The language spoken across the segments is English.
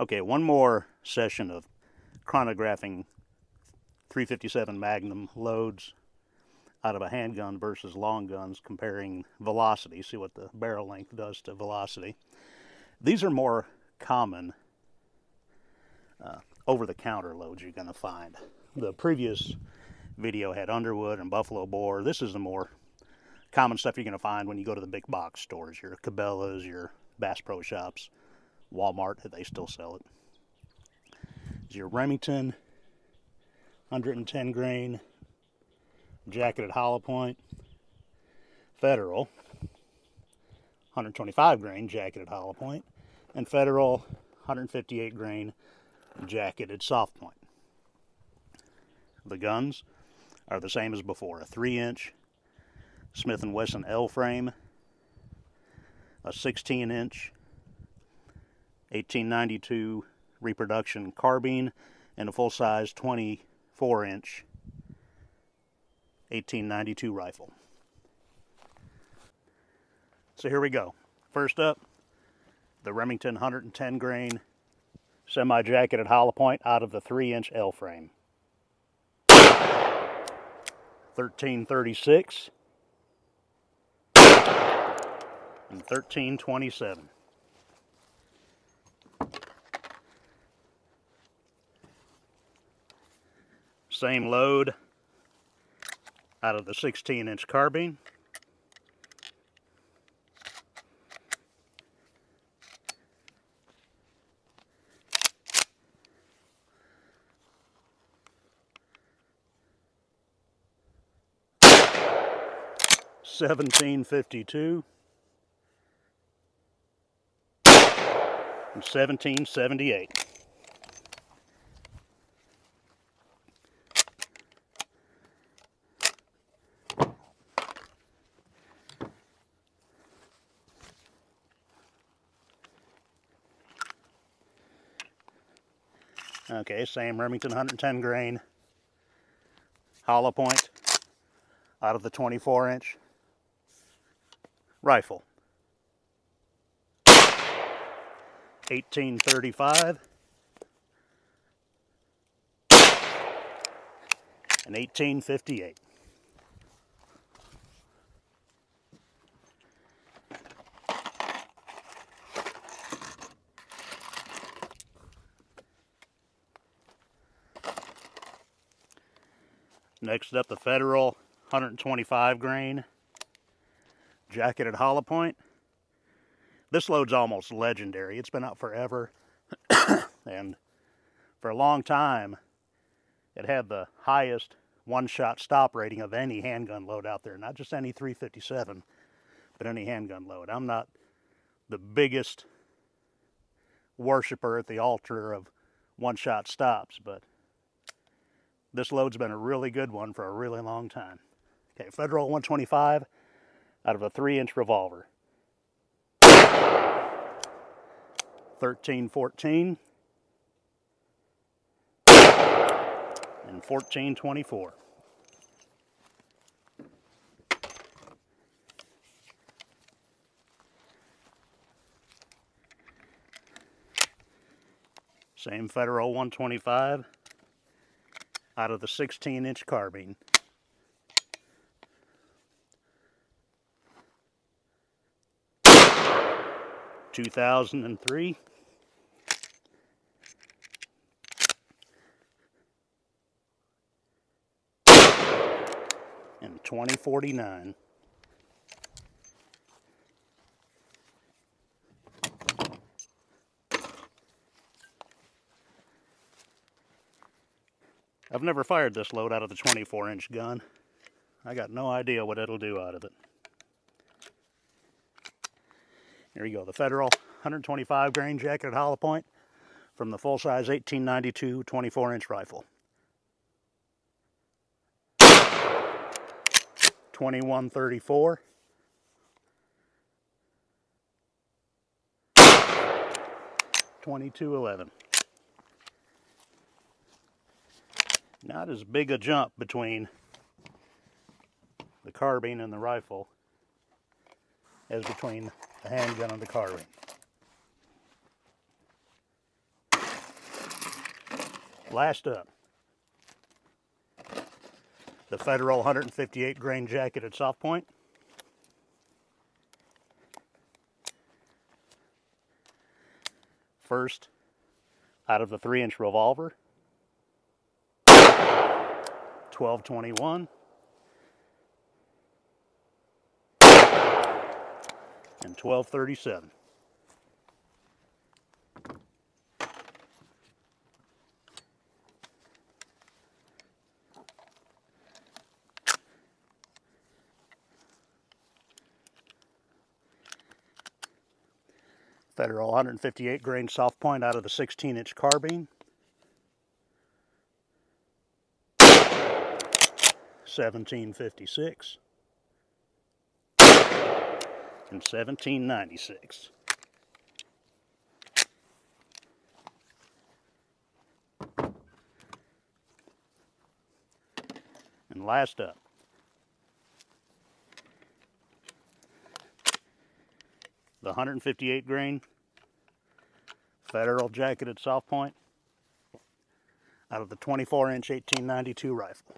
Okay, one more session of chronographing 357 Magnum loads out of a handgun versus long guns, comparing velocity, see what the barrel length does to velocity. These are more common uh, over-the-counter loads you're going to find. The previous video had Underwood and Buffalo Bore. This is the more common stuff you're going to find when you go to the big box stores, your Cabela's, your Bass Pro Shops. Walmart, they still sell it. Is your Remington 110 grain jacketed hollow point Federal 125 grain jacketed hollow point and Federal 158 grain jacketed soft point. The guns are the same as before, a 3 inch Smith & Wesson L frame, a 16 inch 1892 reproduction carbine and a full-size 24 inch 1892 rifle. So here we go. First up, the Remington 110 grain semi-jacketed hollow point out of the 3 inch L frame. 1336 and 1327. Same load out of the 16 inch carbine. Seventeen fifty two and seventeen seventy eight. Okay, same Remington 110 grain hollow point out of the 24 inch rifle. 1835 and 1858. Next up, the Federal 125 grain jacketed hollow point. This load's almost legendary. It's been out forever. and for a long time, it had the highest one-shot stop rating of any handgun load out there. Not just any 357, but any handgun load. I'm not the biggest worshiper at the altar of one-shot stops, but this load's been a really good one for a really long time. Okay, Federal 125 out of a 3-inch revolver. 1314 and 1424. Same Federal 125 out of the 16 inch carbine. Two thousand and three. and 2049. I've never fired this load out of the 24 inch gun. I got no idea what it'll do out of it. Here you go, the Federal 125 grain jacketed hollow point from the full-size 1892 24-inch rifle. 2134. Twenty-two eleven. Not as big a jump between the carbine and the rifle as between the handgun and the carbine. Last up, the Federal 158 grain jacketed soft point. First, out of the three inch revolver, 1221. And 1237. Federal 158 grain soft point out of the 16 inch carbine. 1756 and 1796. And last up, the 158 grain Federal jacketed soft point out of the 24 inch 1892 rifle.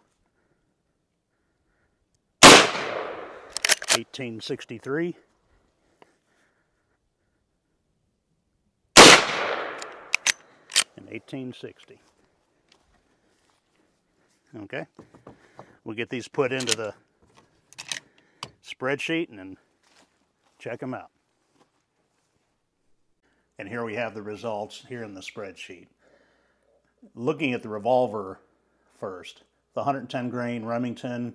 1863. And 1860. Okay, we'll get these put into the spreadsheet and then check them out. And here we have the results here in the spreadsheet. Looking at the revolver first, the 110 grain Remington,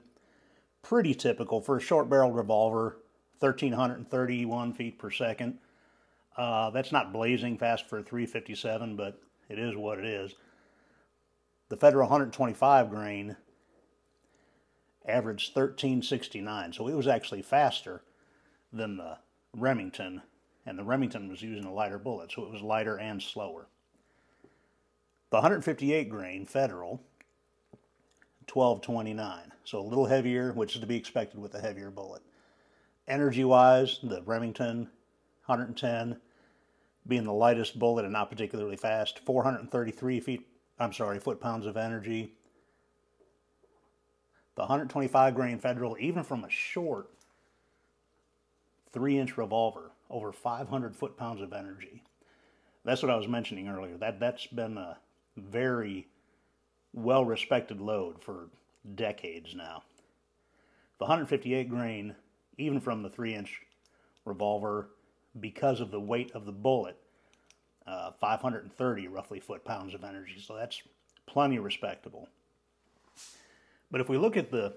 pretty typical for a short barrel revolver, 1331 feet per second. Uh, that's not blazing fast for a 357, but it is what it is. The Federal 125 grain averaged 1369, so it was actually faster than the Remington and the Remington was using a lighter bullet, so it was lighter and slower. The 158 grain Federal, 1229, so a little heavier, which is to be expected with a heavier bullet. Energy-wise, the Remington 110 being the lightest bullet and not particularly fast, 433 feet, I'm sorry, foot-pounds of energy. The 125 grain Federal, even from a short three-inch revolver, over 500 foot-pounds of energy. That's what I was mentioning earlier. That that's been a very well-respected load for decades now. The 158 grain, even from the three-inch revolver, because of the weight of the bullet, uh, 530 roughly foot-pounds of energy. So that's plenty respectable. But if we look at the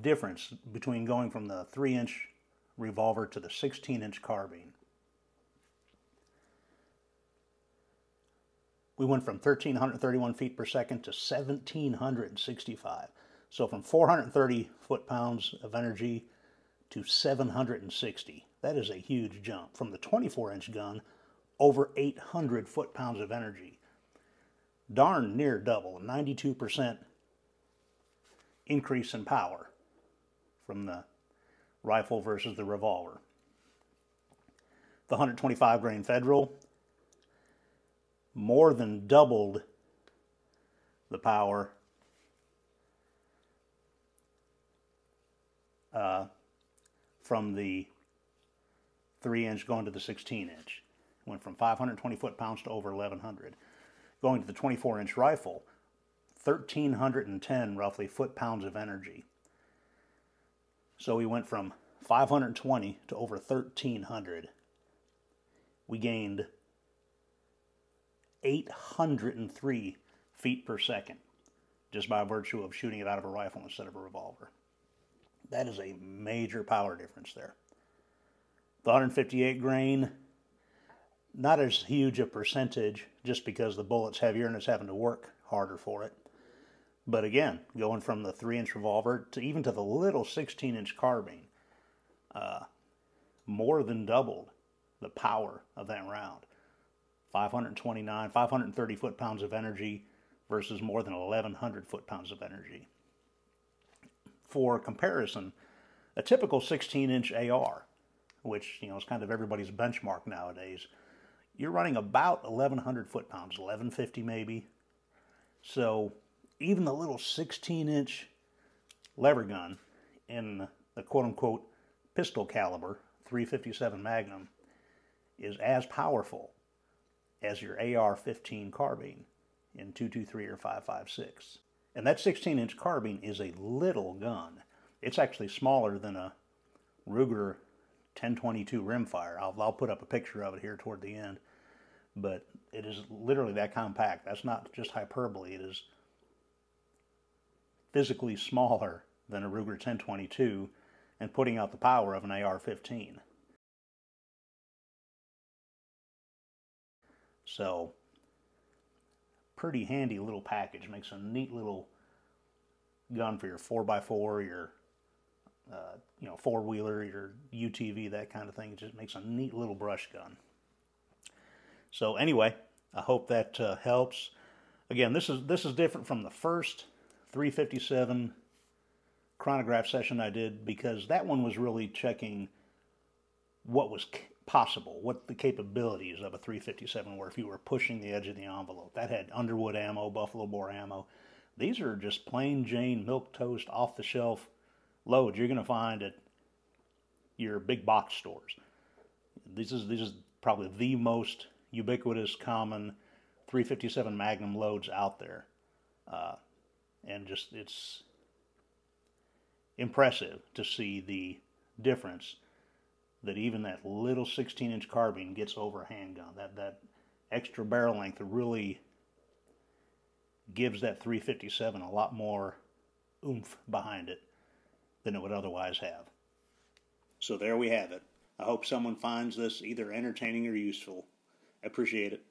difference between going from the three-inch revolver to the 16 inch carbine. We went from 1,331 feet per second to 1,765. So from 430 foot pounds of energy to 760. That is a huge jump. From the 24 inch gun, over 800 foot pounds of energy. Darn near double, 92% increase in power from the rifle versus the revolver. The 125 grain Federal more than doubled the power uh, from the 3 inch going to the 16 inch. Went from 520 foot pounds to over 1100. Going to the 24 inch rifle, 1310 roughly foot pounds of energy. So we went from 520 to over 1300. We gained 803 feet per second just by virtue of shooting it out of a rifle instead of a revolver. That is a major power difference there. The 158 grain, not as huge a percentage just because the bullet's heavier and it's having to work harder for it. But again, going from the 3 inch revolver to even to the little 16 inch carbine, uh, more than doubled the power of that round. 529, 530 foot pounds of energy versus more than 1,100 foot pounds of energy. For comparison, a typical 16 inch AR, which you know is kind of everybody's benchmark nowadays, you're running about 1,100 foot pounds, 1,150 maybe. So even the little 16 inch lever gun in the quote unquote pistol caliber 357 Magnum is as powerful as your AR 15 carbine in 223 or 556. And that 16 inch carbine is a little gun. It's actually smaller than a Ruger 1022 rimfire. I'll, I'll put up a picture of it here toward the end. But it is literally that compact. That's not just hyperbole. It is physically smaller than a Ruger 1022 and putting out the power of an AR-15. So, pretty handy little package. Makes a neat little gun for your 4x4, your uh, you know four wheeler, your UTV, that kind of thing. It just makes a neat little brush gun. So anyway, I hope that uh, helps. Again, this is this is different from the first 357 chronograph session I did because that one was really checking what was possible, what the capabilities of a 357 were if you were pushing the edge of the envelope. That had Underwood ammo, Buffalo Bore ammo. These are just plain Jane milk toast off the shelf loads you're going to find at your big box stores. This is this is probably the most ubiquitous, common 357 Magnum loads out there, uh, and just it's impressive to see the difference that even that little 16-inch carbine gets over a handgun. That that extra barrel length really gives that 357 a lot more oomph behind it than it would otherwise have. So there we have it. I hope someone finds this either entertaining or useful. I appreciate it.